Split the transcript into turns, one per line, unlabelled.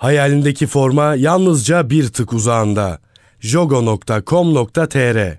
Hayalindeki forma yalnızca bir tık uzağında. jogo.com.tr